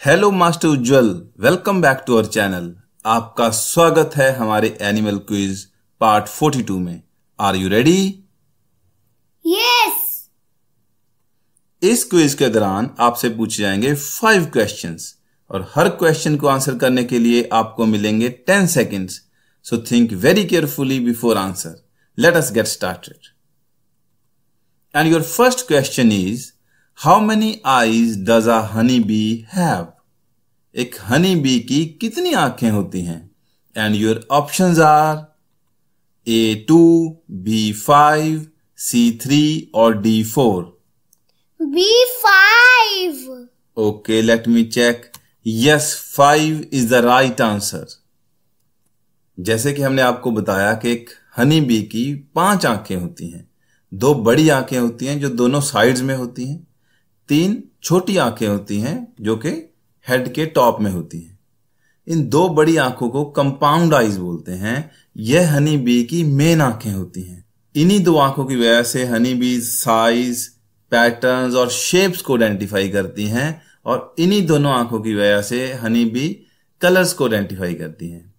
Hello master Ujjwal welcome back to our channel आपका स्वागत है हमारे एनिमल क्विज पार्ट 42 में. आर यू रेडी यस इस क्विज के दौरान आपसे पूछे जाएँगे फाइव क्वेश्चंस और हर क्वेश्चन को आंसर करने के लिए आपको मिलेंगे ten seconds so think very carefully before answer let us get started and your first question is how many eyes does a honey bee have एक हनी बी की कितनी आँखें होती हैं? And your options are A two B five C three और D four B five okay let me check yes five is the right answer जैसे कि हमने आपको बताया कि एक हनी बी की पाँच आँखें होती हैं। दो बड़ी आँखें होती हैं जो दोनों साइड्स में होती हैं। तीन छोटी आँखें होती हैं जो कि हेड के टॉप में होती हैं। इन दो बड़ी आँखों को कंपाउंड आईज बोलते हैं। यह हनी बी की मेन आँखें होती हैं। इन्हीं दो आँखों की वजह से हनी बी साइज़ पैटर्न्स और शेप्स को आइडेंटिफाई करती हैं और इन्हीं दोनों आँखों की वजह से हनी बी कलर्स को आइडेंटिफाई करती हैं।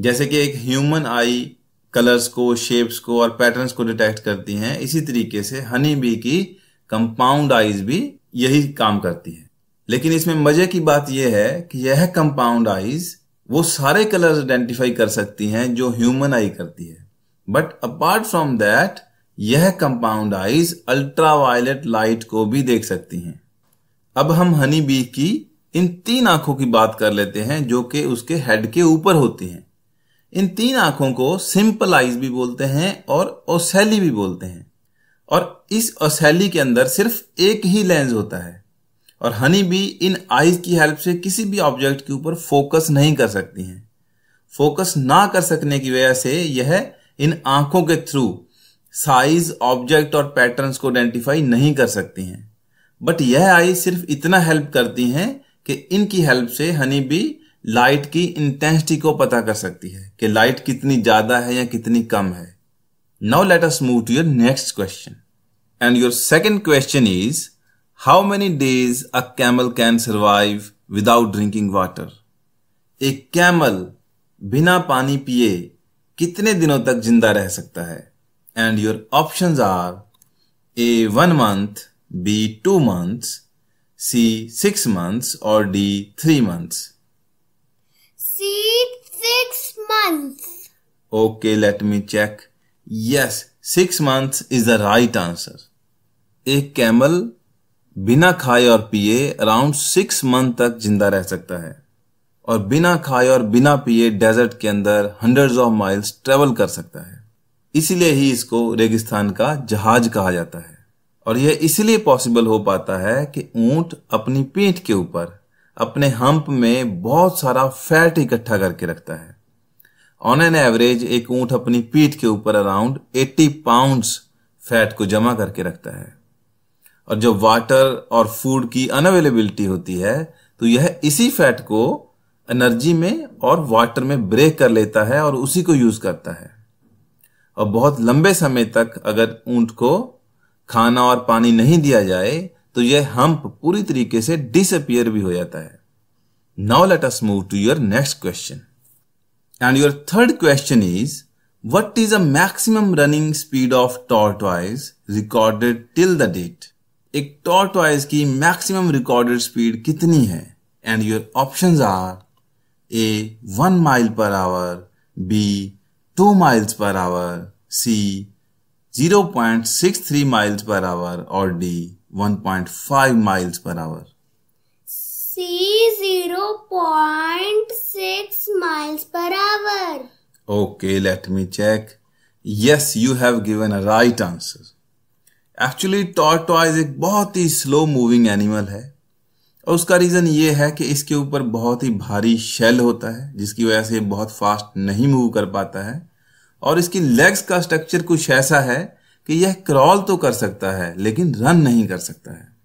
जैसे कि एक ह्यूमन आई कलर्स को शेप्स को और पैटर्न्स को डिटेक्ट करती हैं। इसी तरीके से हनी बी की कंपाउंड आइज़ भी यही काम करती है। लेकिन इसमें मज़े की बात यह है कि यह कंपाउंड आईज वो सारे कलर्स आइडेंटिफाई कर सकती हैं जो ह्यूमन आई करती है। बट अपार्ट फ्रॉम दैट यह कंपाउंड आईज अल्ट्रावायलेट लाइट को भी देख सकती हैं। अब हम हनी बी की इन तीन आँखों की बात कर लेते हैं जो कि उसके हेड के ऊपर होती हैं। इन तीन आँखों को सिंपल आइज़ भी बोलते हैं और ओसेली भी बोलते हैं। और इस ओसेली के अंदर सिर्फ़ एक ही लेंस होता है। और हनी भी इन आईज की हेल्प से किसी भी ऑब्जेक्ट के ऊपर फोकस नहीं कर सकती हैं। फोकस ना कर सकने की वजह से यह इन आँखों के थ्रू साइज़, ऑब्जेक्ट और पैटर्न्स को आइडेंटिफाई नहीं कर सकती हैं। बट यह आई सिर्फ़ इतना हेल्प करती हैं कि इनकी हेल्प से हनी भी लाइट की इंटेंसिटी को पता कर सकती है कि लाइट कितनी ज़्यादा है या कितनी कम है। Now let us move to your next question. And your second question is, how many days a camel can survive without drinking water? एक कैमल बिना पानी पिए कितने दिनों तक जिंदा रह सकता है and your option are A one month B two months C six months और D three months C six months okay let me check Yes six months is the right answer एक कैमल बिना खाए और पिए around six month तक ज़िंदा रह सकता है। और बिना खाए और बिना पिए डेजर्ट के अंदर हंड्रेड ऑफ़ माइल्स ट्रेवल कर सकता है। इसीलिए ही इसको रेगिस्तान का जहाज़ कहा जाता है। और यह इसलिए पॉसिबल हो पाता है कि ऊँट अपनी पीठ के ऊपर, अपने हम्प में बहुत सारा फैट इकट्ठा करके रखता है। ऑन एन एवरेज एक ऊँट अपनी पीठ के ऊपर अराउंड 80 पाउंड्स फैट को जमा करके रखता है। और जब वाटर और फ़ूड की अनअवेलेबिलिटी होती है तो यह इसी फैट को एनर्जी में और वाटर में ब्रेक कर लेता है और उसी को यूज़ करता है। और बहुत लंबे समय तक अगर ऊँट को खाना और पानी नहीं दिया जाए तो यह हम्प पूरी तरीके से डिसअपियर भी हो जाता है। Now let us move to your next question And your third question is, what is the maximum running speed of tortoise recorded till the date? एक tortoise की maximum recorded speed कितनी है? And your options are A. 1 mile per hour B. 2 miles per hour C. 0.63 miles per hour or D. 1.5 miles per hour C 0.6 miles per hour. Okay, let me check. Yes, you have given a right answer. Actually tortoise एक बहुत ही slow moving animal है और उसका reason ये है कि इसके ऊपर बहुत ही भारी शेल होता है जिसकी वजह से बहुत फास्ट नहीं मूव कर पाता है और इसकी लेग्स का स्ट्रक्चर कुछ ऐसा है कि यह क्रॉल तो कर सकता है लेकिन रन नहीं कर सकता है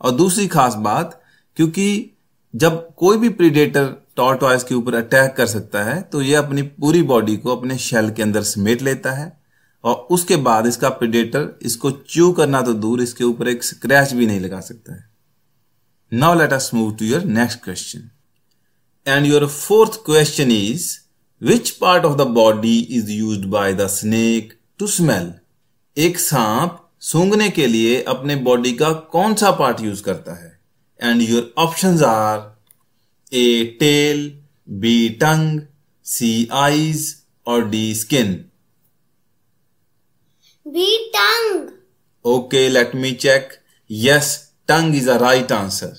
और दूसरी खास बात क्योंकि जब कोई भी प्रीडेटर टॉर्टॉइस के ऊपर अटैक कर सकता है तो यह अपनी पूरी बॉडी को अपने शेल के अंदर समेट लेता है और उसके बाद इसका प्रीडेटर इसको च्यू करना तो दूर, इसके ऊपर एक स्क्रैच भी नहीं लगा सकता है Now let us move to your next question. And your fourth question is, which part of the body is used by the snake to smell? एक सांप सूंघने के लिए अपने बॉडी का कौन सा पार्ट यूज़ करता है and your options are A tail B tongue C eyes और D skin B tongue okay let me check yes tongue is a right answer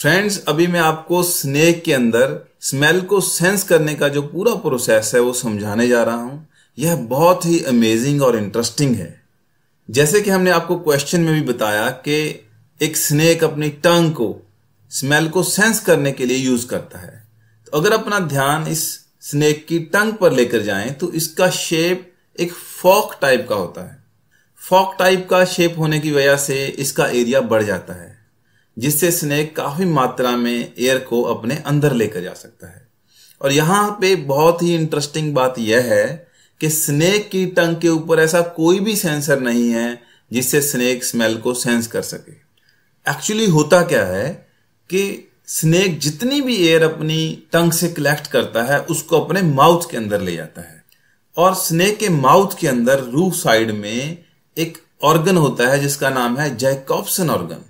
friends अभी मैं आपको स्नेक के अंदर स्मेल को सेंस करने का जो पूरा प्रोसेस है वो समझाने जा रहा हूँ। यह बहुत ही अमेजिंग और इंटरेस्टिंग है। जैसे कि हमने आपको क्वेश्चन में भी बताया कि एक स्नेक अपनी टंग को स्मेल को सेंस करने के लिए यूज़ करता है। तो अगर अपना ध्यान इस स्नेक की टंग पर लेकर जाएँ तो इसका शेप एक फॉक टाइप का होता है। फॉक टाइप का शेप होने की वजह से इसका एरिया बढ़ जाता है, जिससे स्नेक काफ़ी मात्रा में एयर को अपने अंदर लेकर जा सकता है। और यहाँ पे बहुत ही इंटरेस्टिंग बात यह है कि स्नेक की टंग के ऊपर ऐसा कोई भी सेंसर नहीं है जिससे स्नेक स्मेल को सेंस कर सके। एक्चुअली होता क्या है कि स्नेक जितनी भी एयर अपनी टंग से कलेक्ट करता है, उसको अपने माउथ के अंदर ले जाता है। और स्नेक के माउथ के अंदर रूफ साइड में एक ऑर्गन होता है, जिसका नाम है जैकॉप्सन ऑर्गन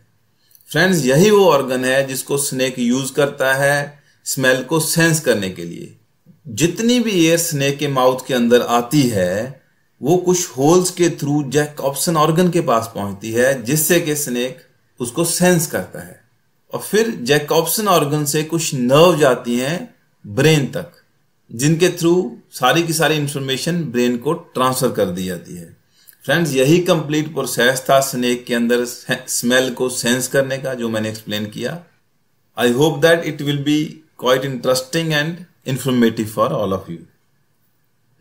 फ्रेंड्स यही वो ऑर्गन है जिसको स्नेक यूज़ करता है स्मेल को सेंस करने के लिए। जितनी भी एयर स्नेक के माउथ के अंदर आती है, वो कुछ होल्स के थ्रू जैक ऑप्शन ऑर्गन के पास पहुँचती है, जिससे कि स्नेक उसको सेंस करता है। और फिर जैकॉप्सन ऑर्गन से कुछ नर्व जाती हैं ब्रेन तक, जिनके थ्रू सारी की सारी इंफॉर्मेशन ब्रेन को ट्रांसफ़र कर दी जाती है। फ्रेंड्स यही कंप्लीट प्रोसेस था स्नेक के अंदर स्मेल को सेंस करने का, जो मैंने एक्सप्लेन किया। I hope that it will be quite interesting and informative for all of you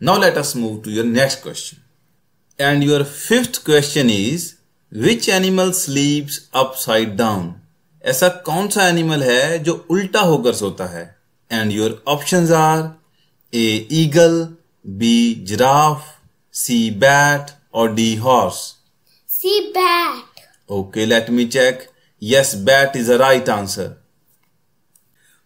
now let us move to your next question and your fifth question is which animal sleeps upside down ऐसा कौन सा animal है जो उल्टा होकर सोता है? And your options are A eagle B giraffe C bat और D horse C bat okay let me check yes bat is a right answer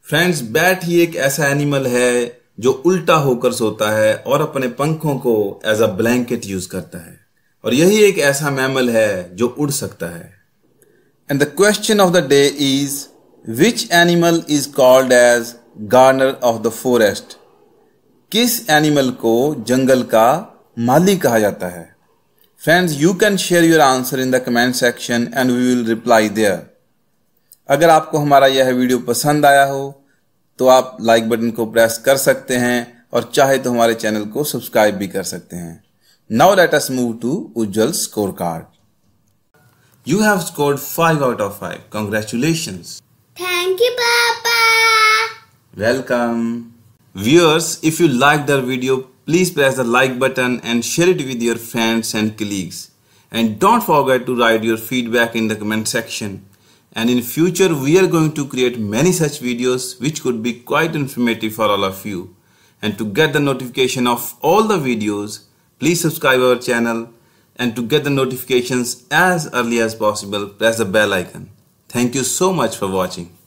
friends bat ही एक ऐसा एनिमल है जो उल्टा होकर सोता है और अपने पंखों को एज अ ब्लैंकेट यूज़ करता है। और यही एक ऐसा मैमल है जो उड़ सकता है। And the question of the day is which animal is called as gardener of the forest किस एनिमल को जंगल का माली कहा जाता है? Friends you can share your answer in the comment section and we will reply there अगर आपको हमारा यह वीडियो पसंद आया हो तो आप लाइक बटन को प्रेस कर सकते हैं और चाहे तो हमारे चैनल को सब्सक्राइब भी कर सकते हैं। Now let us move to Ujjal's scorecard. You have scored 5 out of 5. Congratulations. Thank you, Papa. Welcome. Viewers, if you liked our video, please press the like button and share it with your friends and colleagues. And don't forget to write your feedback in the comment section. And in future, we are going to create many such videos which could be quite informative for all of you. And to get the notification of all the videos, please subscribe our channel. And to get the notifications as early as possible, press the bell icon. Thank you so much for watching.